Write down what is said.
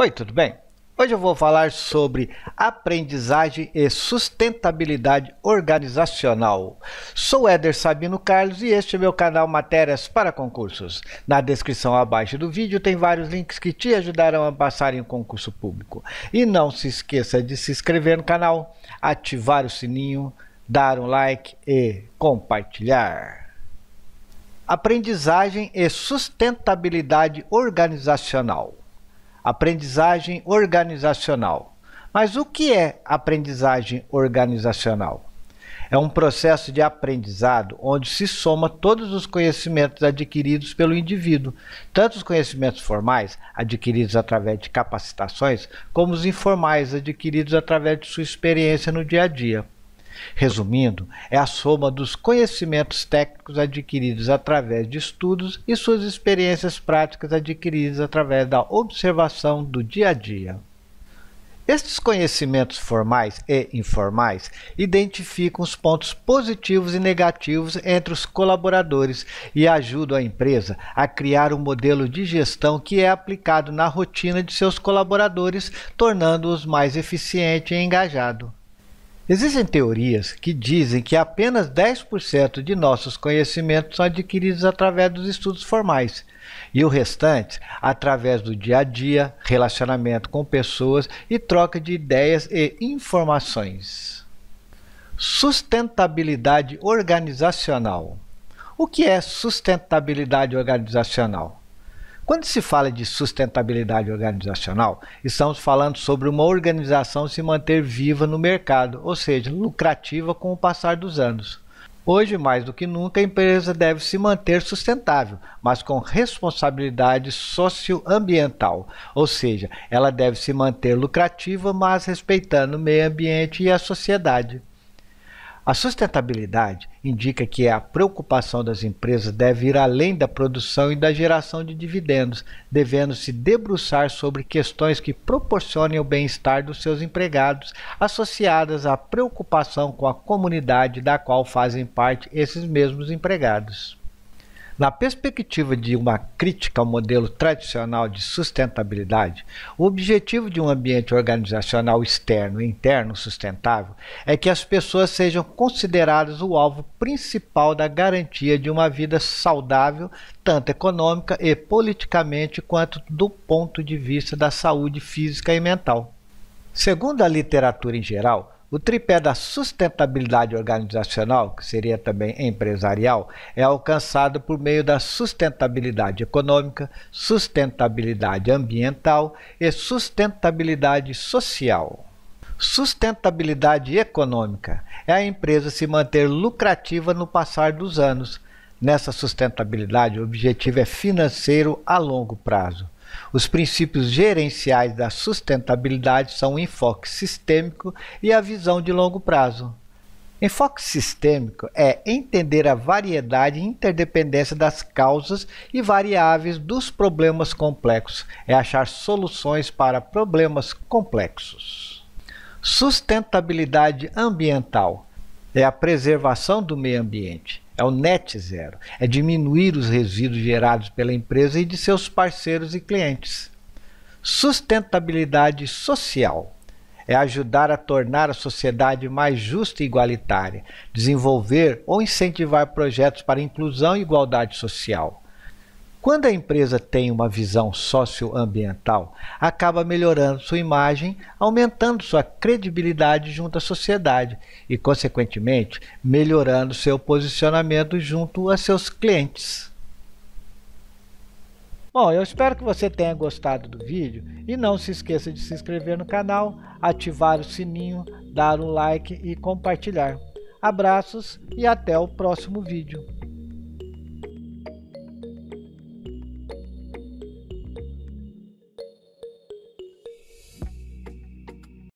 Oi, tudo bem? Hoje eu vou falar sobre aprendizagem e sustentabilidade organizacional. Sou Éder Sabino Carlos e este é meu canal Matérias para Concursos. Na descrição abaixo do vídeo tem vários links que te ajudarão a passar em um concurso público. E não se esqueça de se inscrever no canal, ativar o sininho, dar um like e compartilhar. Aprendizagem e sustentabilidade organizacional. Aprendizagem organizacional. Mas o que é aprendizagem organizacional? É um processo de aprendizado onde se soma todos os conhecimentos adquiridos pelo indivíduo, tanto os conhecimentos formais, adquiridos através de capacitações, como os informais, adquiridos através de sua experiência no dia a dia. Resumindo, é a soma dos conhecimentos técnicos adquiridos através de estudos e suas experiências práticas adquiridas através da observação do dia a dia. Estes conhecimentos formais e informais identificam os pontos positivos e negativos entre os colaboradores e ajudam a empresa a criar um modelo de gestão que é aplicado na rotina de seus colaboradores, tornando-os mais eficiente e engajado. Existem teorias que dizem que apenas 10% de nossos conhecimentos são adquiridos através dos estudos formais e o restante através do dia a dia, relacionamento com pessoas e troca de ideias e informações. Sustentabilidade organizacional. O que é sustentabilidade organizacional? Quando se fala de sustentabilidade organizacional, estamos falando sobre uma organização se manter viva no mercado, ou seja, lucrativa com o passar dos anos. Hoje, mais do que nunca, a empresa deve se manter sustentável, mas com responsabilidade socioambiental, ou seja, ela deve se manter lucrativa, mas respeitando o meio ambiente e a sociedade. A sustentabilidade indica que a preocupação das empresas deve ir além da produção e da geração de dividendos, devendo se debruçar sobre questões que proporcionem o bem-estar dos seus empregados, associadas à preocupação com a comunidade da qual fazem parte esses mesmos empregados. Na perspectiva de uma crítica ao modelo tradicional de sustentabilidade, o objetivo de um ambiente organizacional externo e interno sustentável é que as pessoas sejam consideradas o alvo principal da garantia de uma vida saudável, tanto econômica e politicamente quanto do ponto de vista da saúde física e mental. Segundo a literatura em geral, o tripé da sustentabilidade organizacional, que seria também empresarial, é alcançado por meio da sustentabilidade econômica, sustentabilidade ambiental e sustentabilidade social. Sustentabilidade econômica é a empresa se manter lucrativa no passar dos anos. Nessa sustentabilidade, o objetivo é financeiro a longo prazo. Os princípios gerenciais da sustentabilidade são o enfoque sistêmico e a visão de longo prazo. Enfoque sistêmico é entender a variedade e interdependência das causas e variáveis dos problemas complexos, é achar soluções para problemas complexos. Sustentabilidade ambiental é a preservação do meio ambiente é o net zero, é diminuir os resíduos gerados pela empresa e de seus parceiros e clientes. Sustentabilidade social é ajudar a tornar a sociedade mais justa e igualitária, desenvolver ou incentivar projetos para inclusão e igualdade social. Quando a empresa tem uma visão socioambiental, acaba melhorando sua imagem, aumentando sua credibilidade junto à sociedade e, consequentemente, melhorando seu posicionamento junto a seus clientes. Bom, eu espero que você tenha gostado do vídeo e não se esqueça de se inscrever no canal, ativar o sininho, dar um like e compartilhar. Abraços e até o próximo vídeo.